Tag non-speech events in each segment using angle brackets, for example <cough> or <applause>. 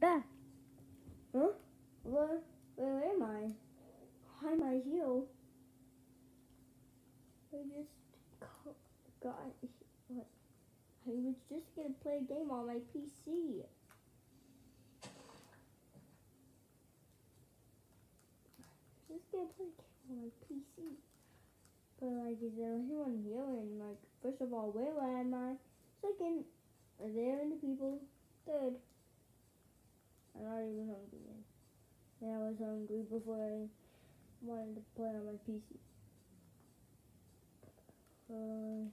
back. Huh? Where, where am I? Am I here? I just got. What? I was just gonna play a game on my PC. Just gonna play on my PC. But like, is there anyone here? And like, first of all, where am I? Second, are there any people? Third, I'm not even hungry yet. Yeah, I was hungry before I wanted to play on my PC. Uh,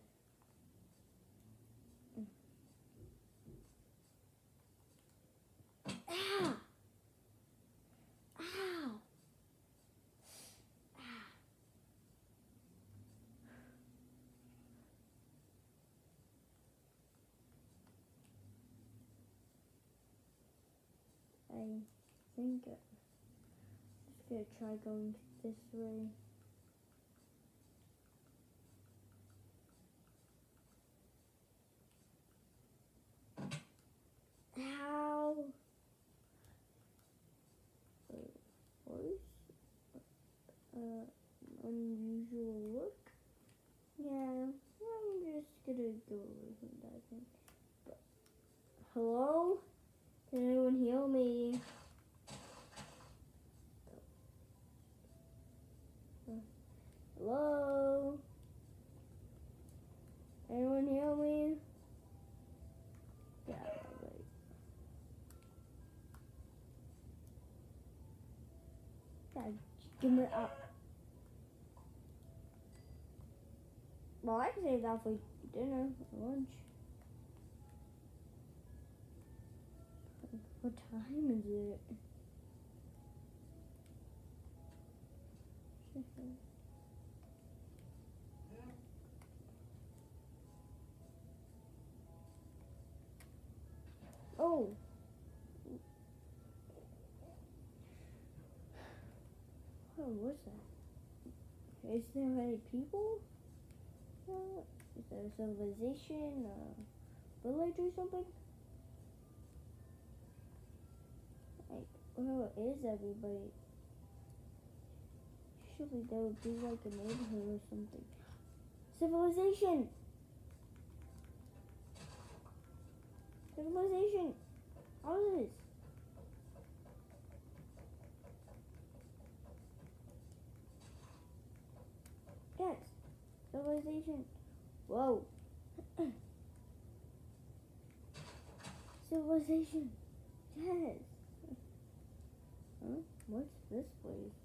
Ow! <coughs> I think I'm just gonna try going this way. Ow! Wait, uh, unusual look? Yeah, I'm just gonna go from that thing. But, hello? Can anyone heal me? Hello? Anyone hear me? Yeah, wait. Give me up. Well, I can save that for dinner or lunch. What time is it? Oh. What was that? Is there any people? Uh, is there a civilization? A village or something? Where is everybody? Surely there would be like a neighborhood or something. Civilization! Civilization! Houses! Yes! Civilization! Whoa! <coughs> Civilization! Yes! What's this place?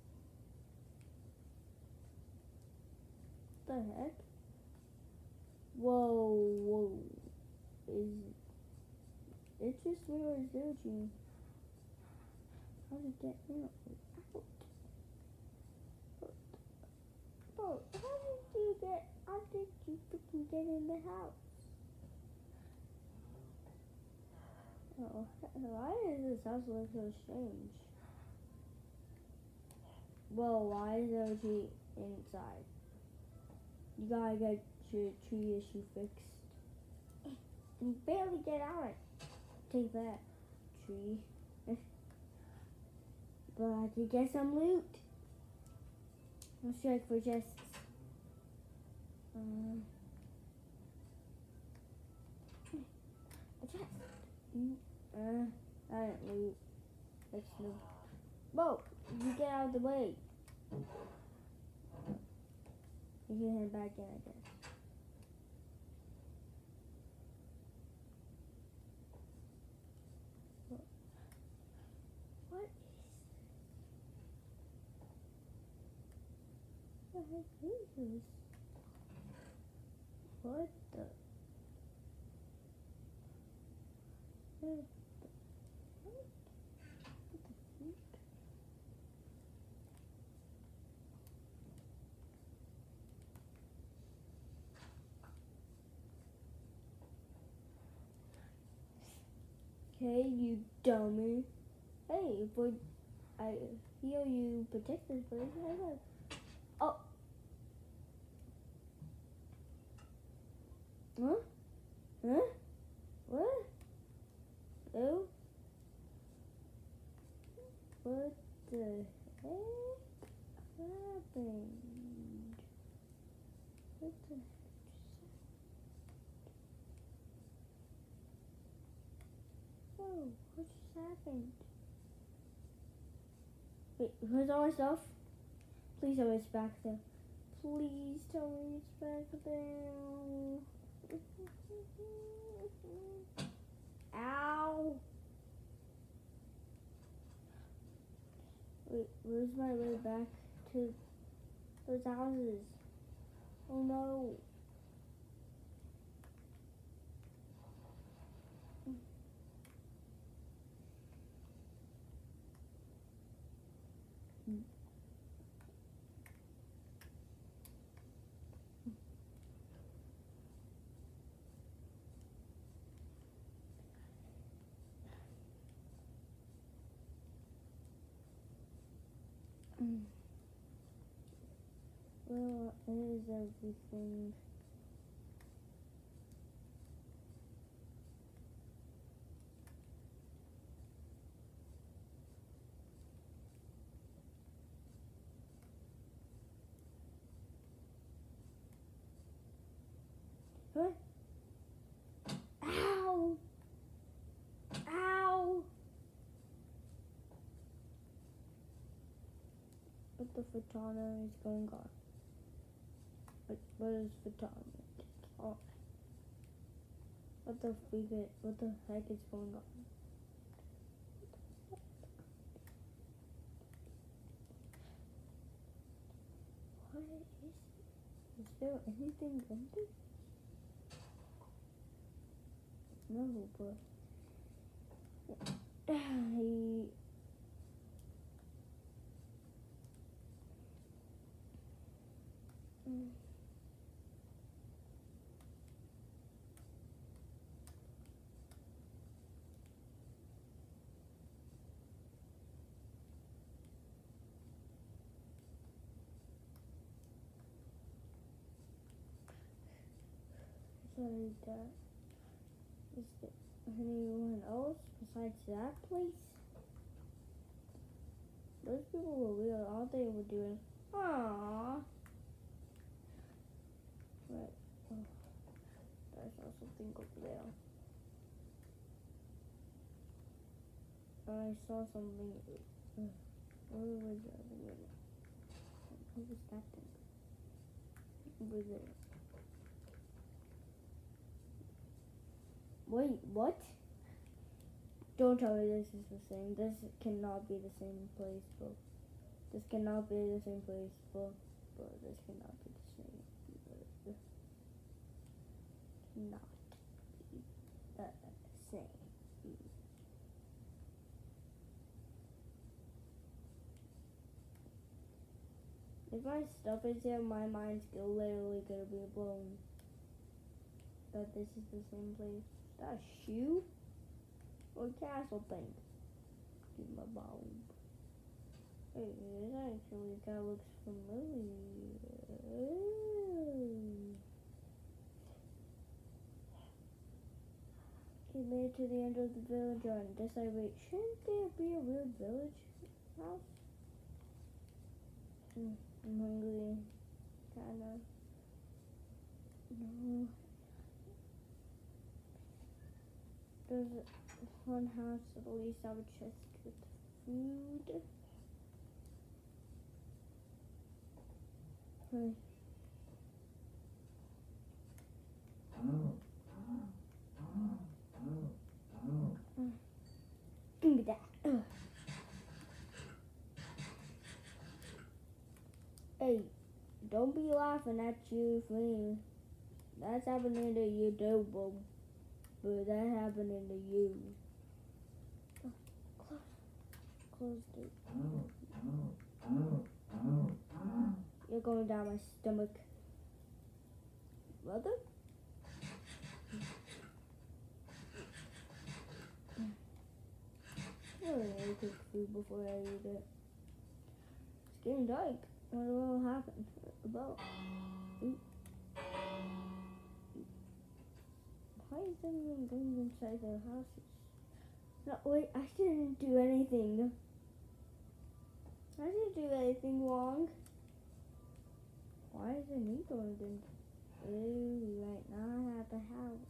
The heck? Whoa, whoa. Is it just where is Zilji? How did get out? Out. Bro, how did you get how did you freaking get in the house? Oh, why does this house look so strange? Whoa, why is Zilji inside? You gotta get your tree issue fixed. You barely get out. Take that, tree. <laughs> but I could get some loot. Let's check for chests. Um, a chest. Mm, Uh, I didn't loot. No. Whoa! You get out of the way. You can head back in, I guess. What is the heck is this? What the? What? What the freak? Okay, you dummy. Hey, but I hear you protect this place. I know. Oh. Huh? Huh? What? Oh? What the heck happened? What the heck just happened? Whoa, what just happened? Wait, where's all my stuff? Please tell me it's back there. Please tell me it's back there. Ow! Wait, where's my way back to those houses? Oh no. Mm. Well, it is everything. What? Ow! Ow! The Futana is going on. But what is Futana? Oh. What the freak what the heck is going on? What is Is there anything in this? No, but <sighs> I Sorry, that. Is there anyone else besides that place? Those people were weird. All they were doing, aww. Right. Oh, I saw something over there. I saw something. Uh, where was that? What was that thing? Over there. Wait, what? Don't tell me this is the same. This cannot be the same place. This cannot be the same place, bro. This cannot be the same. Not be the same. If my stuff is here, my mind's literally gonna be blown. That this is the same place. That a shoe? Or a castle thing? Give my bulb. Hey, this actually kind of looks familiar. We made it to the end of the village on decide wait, shouldn't there be a weird village house? Hmm, I'm hungry. Kinda. No. There's one house at least have a chest with food. Hey. Oh. Give me that. Ugh. Hey, don't be laughing at you me. That's happening to you too, bro. But that happening to you. Oh, close, close it. You're going down my stomach. Mother? I really need to cook food before I eat it. It's getting dark. What will happen? About. Um, Ooh. Why is everyone going inside their houses? No, wait, I didn't do anything. I didn't do anything wrong. Why is it me going to? Ooh, we might not have a house.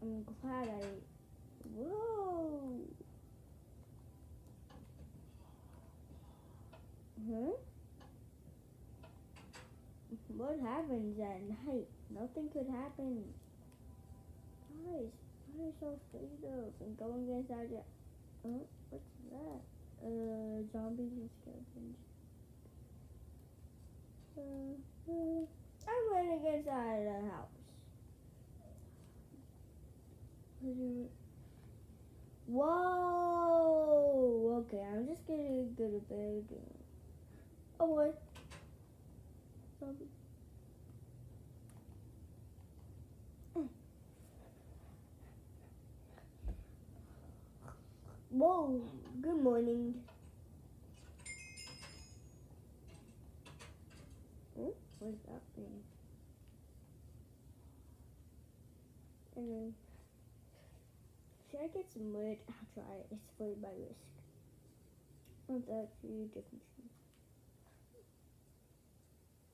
I'm glad I. Whoa! Huh? What happens at night? Nothing could happen. Guys, why are you so afraid of and going inside your. Oh, what's that? Uh, zombies and skeletons. Uh, uh, I'm going inside the house. Whoa! Okay, I'm just gonna go to bed. Boy. Zombie. Mm. Whoa! Good morning. Oh, what does that mean? Anyway. Should I get some wood? I'll try it. It's for my risk. That's actually different.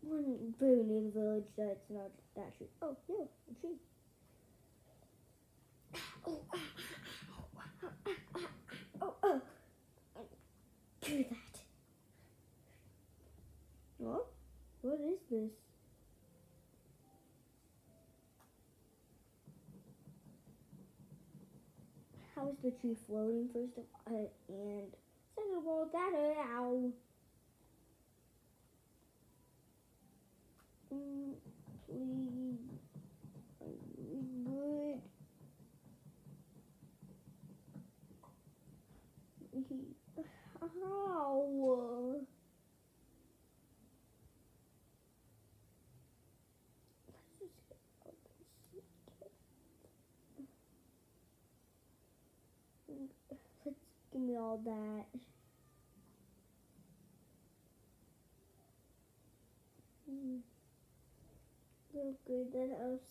One very near the village that's not that tree. Oh, no, a tree. Oh, ah, ah, ah, oh, oh. Do that. What? What is this? How is the tree floating first of all? And second of all, that ow. Let's give me all that. Mm. Look good that house.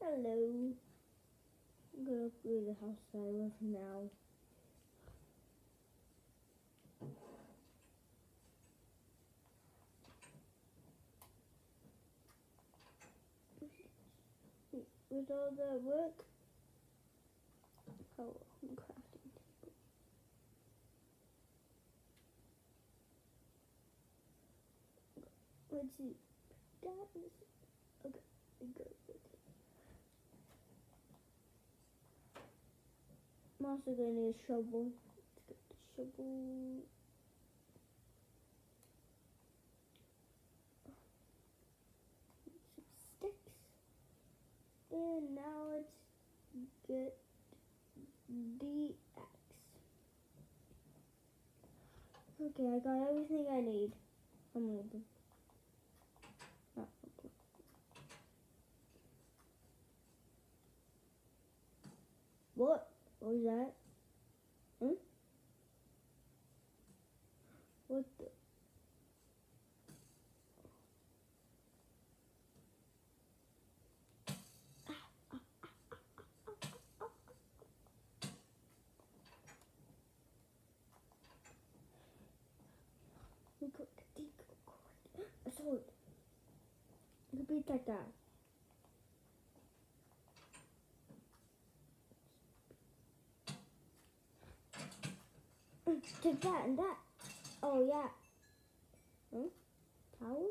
Hello. I'm gonna upgrade the house that I live now. With all the work, oh, I'm crafting table. Let's see. That is okay. Good. I'm also gonna need a shovel. Let's get the shovel. Some sticks. And now let's get the axe. Okay, I got everything I need. I'm moving. Ah, okay. What? What was that? Hmm? What the? We got the cord. A sword. You beat that guy. Mm, Take that and that. Oh yeah. Hmm? Towel?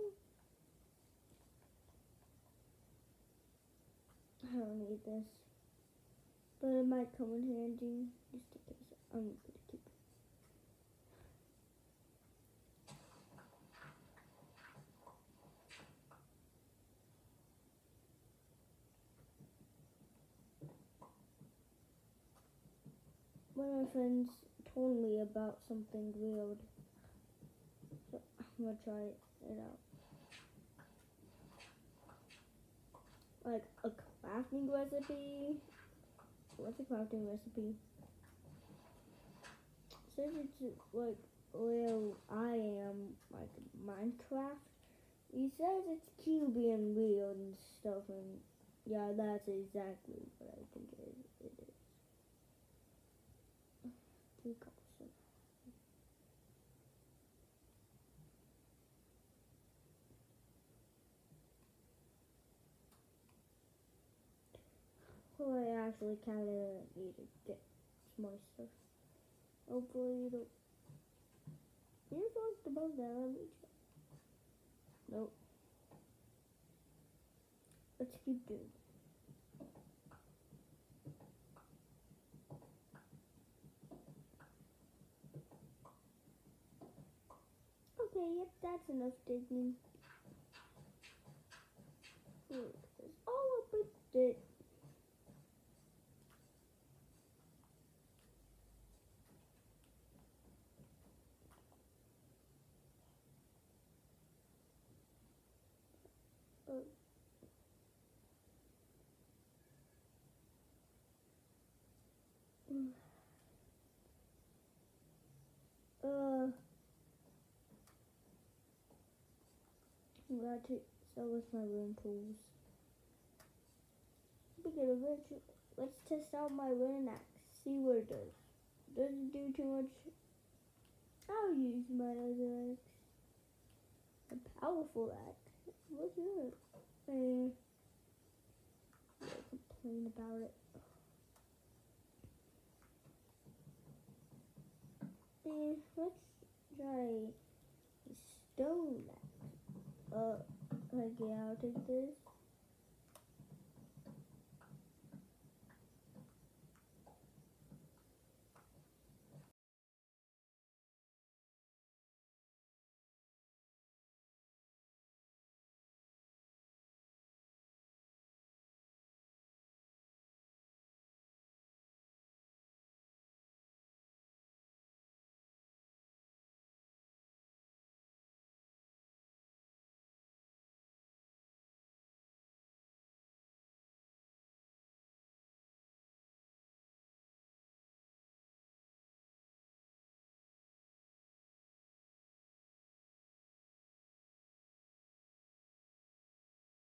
I don't need this. But it might come in handy just in case. I'm gonna keep it. One of my friends me about something weird. So I'm gonna try it out. Like a crafting recipe. What's a crafting recipe? Since it's like where I am, like Minecraft, He says it's cubey and weird and stuff, and yeah, that's exactly what I think it is. It is. Too cumbersome. Well, I actually kind of need to get some more stuff. Hopefully, you don't. Here's like the bug that I reach. Nope. Let's keep doing. it. Okay, yep, that's enough digging. Hmm, It's all up with it. Uh, mm. Uh, I'm glad to sell with my room tools. Of which, let's test out my wind axe. See what it does. Does it do too much? I'll use my other axe. A powerful axe. What's yours? Eh. Yeah, complain about it. Eh, let's try stone axe. Uh, okay, I'll take this.